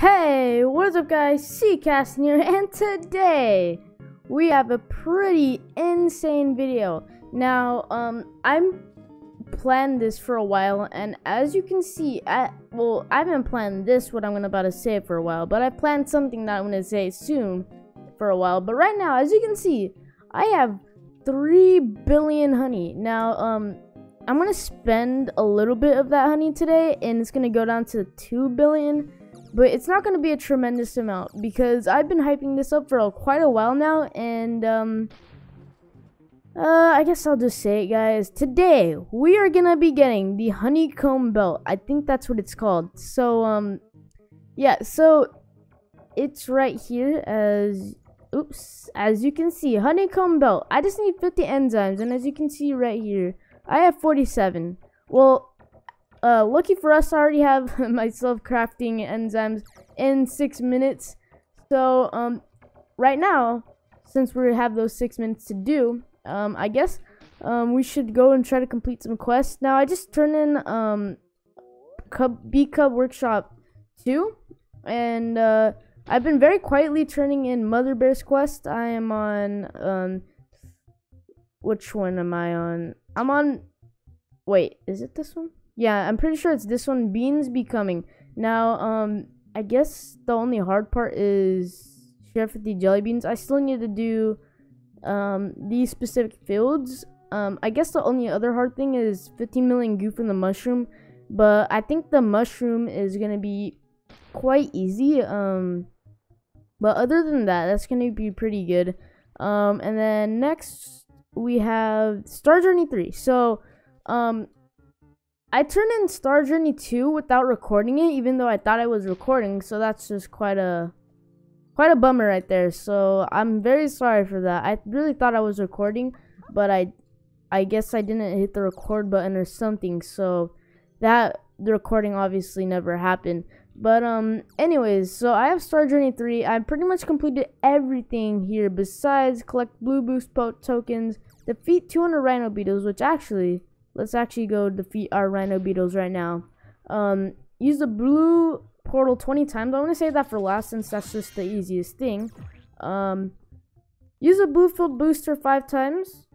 Hey, what's up guys? CCast here and today we have a pretty insane video. Now, um, I'm planned this for a while and as you can see, I, well, I've been planning this, what I'm gonna about to say for a while, but I planned something that I'm gonna say soon for a while. But right now, as you can see, I have 3 billion honey. Now, um, I'm gonna spend a little bit of that honey today and it's gonna go down to 2 billion but it's not going to be a tremendous amount because I've been hyping this up for a, quite a while now and um uh I guess I'll just say it guys. Today we are going to be getting the honeycomb belt. I think that's what it's called. So um yeah so it's right here as oops as you can see honeycomb belt. I just need 50 enzymes and as you can see right here I have 47 well uh, lucky for us, I already have myself crafting enzymes in six minutes. So, um, right now, since we have those six minutes to do, um, I guess, um, we should go and try to complete some quests. Now, I just turned in, um, Cub, Bee Cub Workshop 2, and, uh, I've been very quietly turning in Mother Bear's quest. I am on, um, which one am I on? I'm on, wait, is it this one? Yeah, I'm pretty sure it's this one, Beans Becoming. Now, um, I guess the only hard part is share 50 jelly beans. I still need to do, um, these specific fields. Um, I guess the only other hard thing is 15 million goof in the mushroom. But I think the mushroom is going to be quite easy. Um, but other than that, that's going to be pretty good. Um, and then next we have Star Journey 3. So, um, I turned in Star Journey 2 without recording it, even though I thought I was recording, so that's just quite a quite a bummer right there. So I'm very sorry for that. I really thought I was recording, but I I guess I didn't hit the record button or something, so that the recording obviously never happened. But um anyways, so I have Star Journey 3. I pretty much completed everything here besides collect blue boost tokens, defeat 200 rhino beetles, which actually Let's actually go defeat our Rhino Beetles right now. Um, use the blue portal 20 times. I'm going to save that for last since that's just the easiest thing. Um, use a blue field booster 5 times.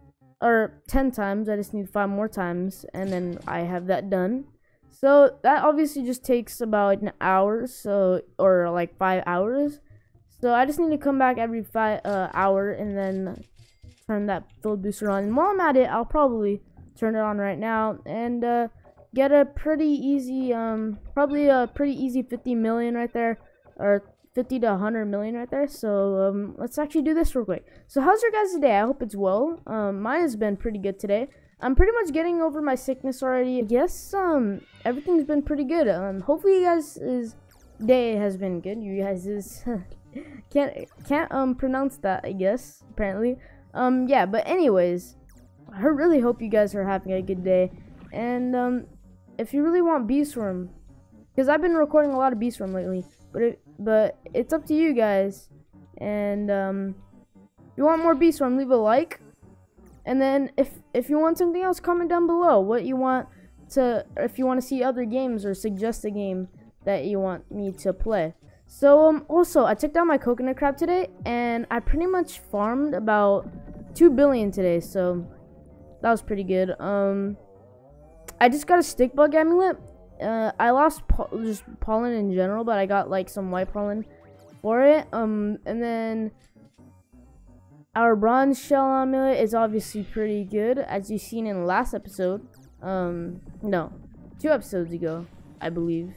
Or 10 times. I just need 5 more times. And then I have that done. So that obviously just takes about an hour. So, or like 5 hours. So I just need to come back every 5 uh, hour and then turn that field booster on. And while I'm at it, I'll probably turn it on right now and uh, get a pretty easy, um, probably a pretty easy 50 million right there, or 50 to 100 million right there. So um, let's actually do this real quick. So how's your guys' day? I hope it's well. Um, mine has been pretty good today. I'm pretty much getting over my sickness already. I guess um, everything's been pretty good. Um, hopefully you guys' day has been good. You guys is can't can't um pronounce that. I guess apparently. Um, yeah. But anyways. I really hope you guys are having a good day. And um, if you really want Bee Swarm, because I've been recording a lot of Bee Swarm lately, but it, but it's up to you guys. And um, if you want more Bee Swarm, leave a like. And then if if you want something else, comment down below what you want to, if you want to see other games or suggest a game that you want me to play. So um, also I took down my coconut crab today, and I pretty much farmed about two billion today. So that was pretty good. Um, I just got a stick bug amulet. Uh, I lost po just pollen in general, but I got like some white pollen for it. Um, and then our bronze shell amulet is obviously pretty good, as you've seen in the last episode. Um, no, two episodes ago, I believe.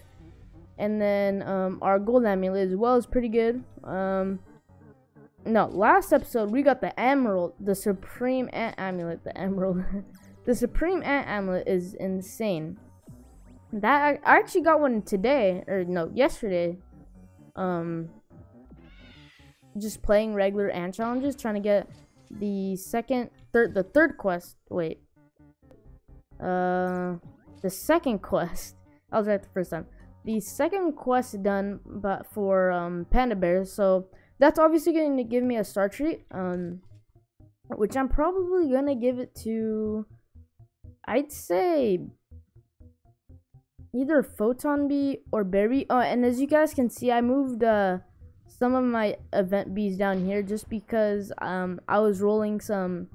And then um, our gold amulet as well is pretty good. Um, no, last episode we got the emerald, the supreme ant amulet, the emerald. the supreme ant amulet is insane. That I actually got one today, or no, yesterday. Um, just playing regular ant challenges, trying to get the second, third, the third quest. Wait, uh, the second quest. I was right the first time. The second quest done, but for um panda bears. So that's obviously going to give me a star treat, um, which I'm probably going to give it to, I'd say, either photon bee or berry. Oh, and as you guys can see, I moved uh some of my event bees down here just because um I was rolling some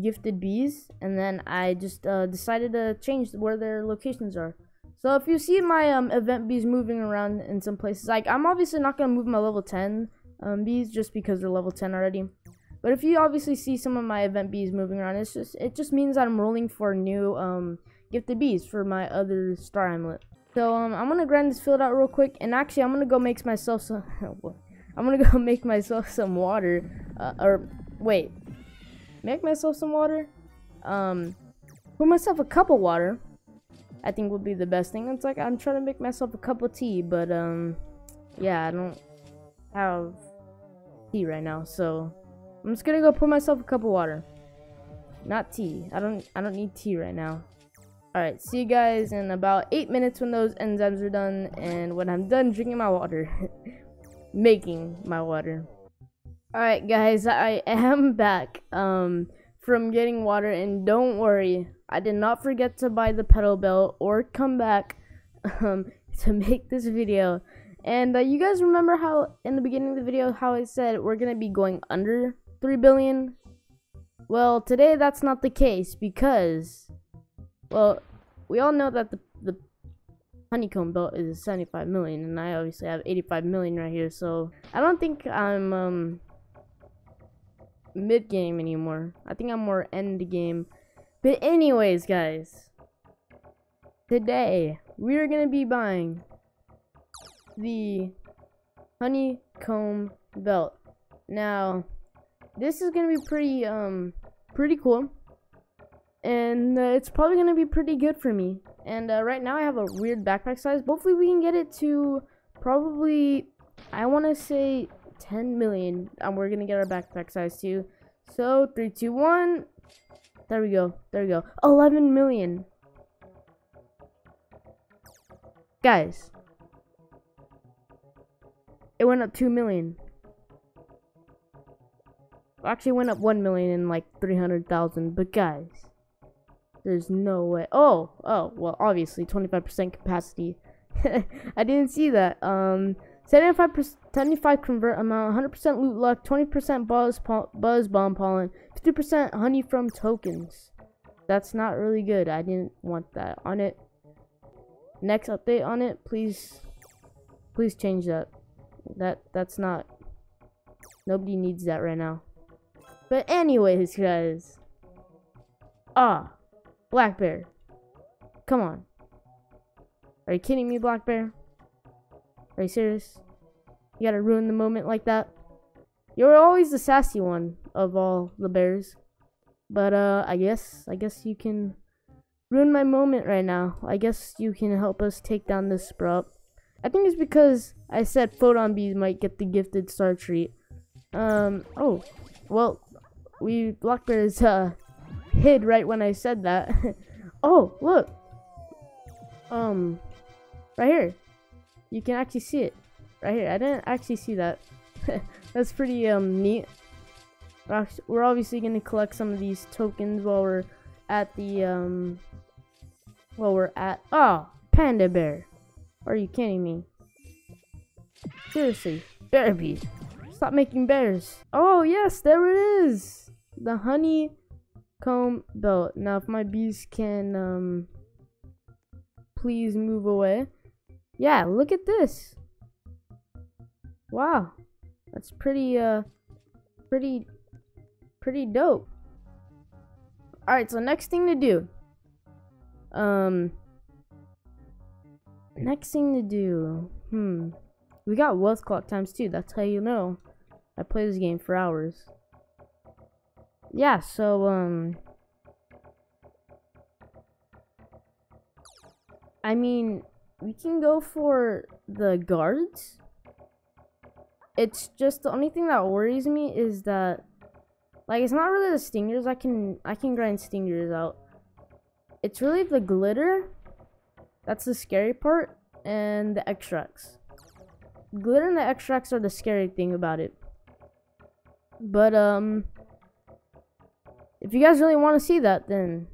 gifted bees and then I just uh, decided to change where their locations are. So if you see my um event bees moving around in some places, like I'm obviously not gonna move my level 10 um bees just because they're level 10 already. But if you obviously see some of my event bees moving around, it's just it just means that I'm rolling for new um gifted bees for my other star amulet. So um I'm gonna grind this field out real quick, and actually I'm gonna go make myself some. I'm gonna go make myself some water, uh, or wait, make myself some water. Um, pour myself a cup of water. I think would be the best thing. It's like I'm trying to make myself a cup of tea, but um, yeah, I don't have tea right now, so I'm just gonna go pour myself a cup of water. Not tea. I don't. I don't need tea right now. Alright, see you guys in about 8 minutes when those enzymes are done and when I'm done drinking my water. Making my water. Alright guys, I am back um, from getting water and don't worry, I did not forget to buy the petal belt or come back um, to make this video. And uh, you guys remember how in the beginning of the video how I said we're going to be going under 3 billion? Well, today that's not the case because well, we all know that the the honeycomb belt is 75 million, and I obviously have 85 million right here. So I don't think I'm um mid game anymore. I think I'm more end game. But anyways, guys, today we are gonna be buying the honeycomb belt. Now, this is gonna be pretty um pretty cool and uh, it's probably gonna be pretty good for me. And uh, right now I have a weird backpack size. Hopefully we can get it to probably I want to say 10 million, and we're gonna get our backpack size too. So three, two, one. There we go. There we go. 11 million. Guys, it went up 2 million. Actually, went up 1 million in like 300,000. But guys, there's no way. Oh, oh, well, obviously, 25% capacity. I didn't see that. Um, 75% 75 convert amount, 100% loot luck, 20% buzz buzz bomb pollen, 50% honey from tokens. That's not really good. I didn't want that on it. Next update on it, please, please change that. That that's not. Nobody needs that right now. But anyways, guys. Ah. Black Bear. Come on. Are you kidding me, Black Bear? Are you serious? You gotta ruin the moment like that? You're always the sassy one of all the bears. But, uh, I guess, I guess you can ruin my moment right now. I guess you can help us take down this sprout. I think it's because I said photon bees might get the gifted star treat. Um, oh, well, we, Black Bears, uh, hid right when I said that. oh, look. Um, right here. You can actually see it. Right here. I didn't actually see that. That's pretty um neat. We're obviously going to collect some of these tokens while we're at the, um, while we're at, oh, Panda Bear. Are you kidding me? Seriously, bear bees. Stop making bears. Oh, yes, there it is. The honey comb belt. Now, if my bees can, um, please move away. Yeah, look at this. Wow. That's pretty, uh, pretty, pretty dope. Alright, so next thing to do. Um, next thing to do. Hmm. We got wealth clock times two. That's how you know. I play this game for hours yeah, so, um, I mean, we can go for the guards. It's just the only thing that worries me is that, like, it's not really the stingers. I can, I can grind stingers out. It's really the glitter. That's the scary part. And the extracts. Glitter and the extracts are the scary thing about it. But, um, if you guys really want to see that, then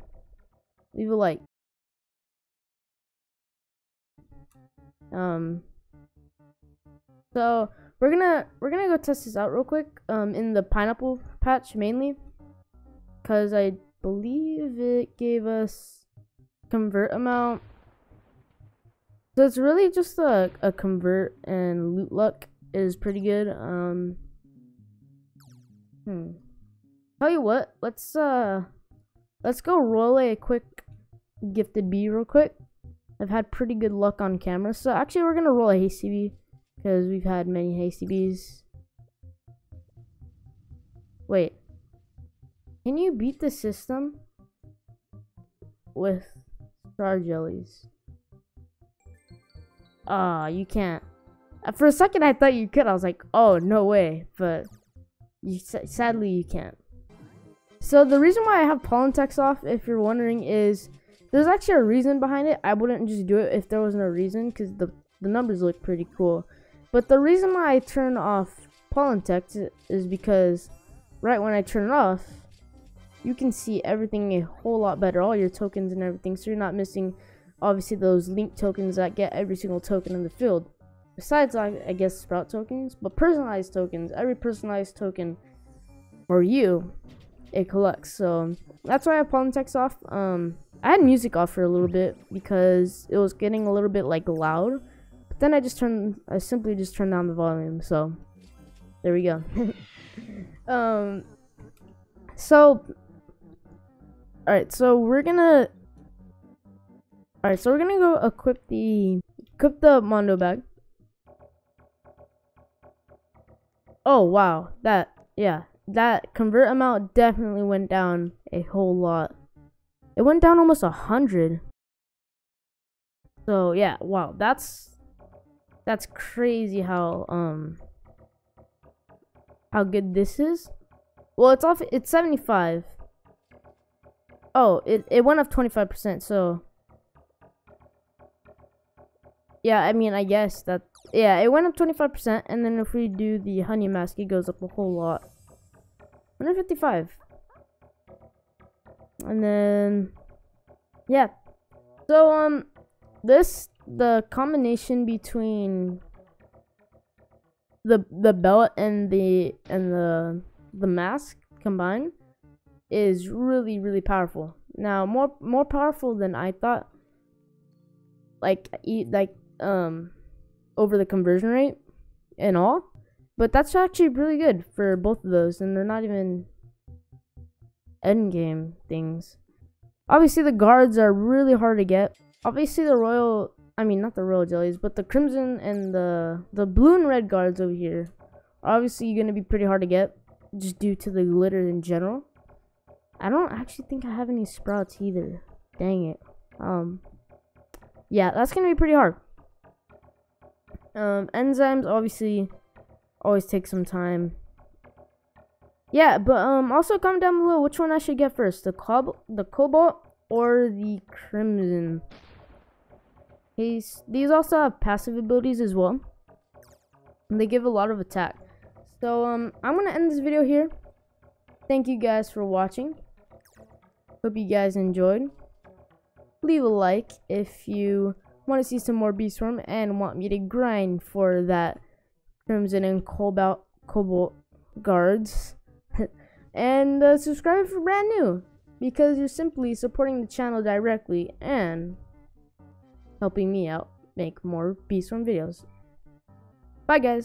leave a like. Um, so we're gonna we're gonna go test this out real quick. Um, in the pineapple patch mainly, cause I believe it gave us convert amount. So it's really just a a convert and loot luck is pretty good. Um, hmm. Tell you what, let's uh, let's go roll a quick gifted bee real quick. I've had pretty good luck on camera, so actually we're gonna roll a hasty bee because we've had many hasty bees. Wait, can you beat the system with star jellies? Uh, you can't. For a second, I thought you could. I was like, oh, no way. But you, sadly, you can't. So the reason why I have pollen text off, if you're wondering, is there's actually a reason behind it. I wouldn't just do it if there wasn't a reason, because the, the numbers look pretty cool. But the reason why I turn off pollen text is because right when I turn it off, you can see everything a whole lot better, all your tokens and everything, so you're not missing, obviously, those link tokens that get every single token in the field. Besides, I, guess, sprout tokens, but personalized tokens, every personalized token for you it collects. So that's why I have pollen text off. Um, I had music off for a little bit because it was getting a little bit like loud. But then I just turned, I simply just turned down the volume. So there we go. um, so all right, so we're gonna. All right, so we're gonna go equip the equip the Mondo bag. Oh wow, that yeah, that convert amount definitely went down a whole lot. It went down almost a hundred. So yeah, wow, that's that's crazy how um how good this is. Well, it's off. It's seventy five. Oh, it it went up twenty five percent. So yeah, I mean, I guess that yeah, it went up twenty five percent, and then if we do the honey mask, it goes up a whole lot. 155. And then, yeah. So, um, this, the combination between the, the belt and the, and the, the mask combined is really, really powerful. Now, more, more powerful than I thought. Like, like, um, over the conversion rate and all. But that's actually really good for both of those, and they're not even end game things. Obviously, the guards are really hard to get. Obviously, the royal, I mean, not the royal jellies, but the crimson and the the blue and red guards over here are obviously going to be pretty hard to get, just due to the glitter in general. I don't actually think I have any sprouts either. Dang it. Um, yeah, that's going to be pretty hard. Um, enzymes, obviously, always take some time. Yeah, but um, also comment down below which one I should get first, the cob the cobalt or the crimson. These these also have passive abilities as well. And they give a lot of attack. So um, I'm gonna end this video here. Thank you guys for watching. Hope you guys enjoyed. Leave a like if you want to see some more Bee Swarm and want me to grind for that Crimson and Cobalt, Cobalt guards. and uh, subscribe for brand new because you're simply supporting the channel directly and helping me out make more Bee Swarm videos. Bye guys.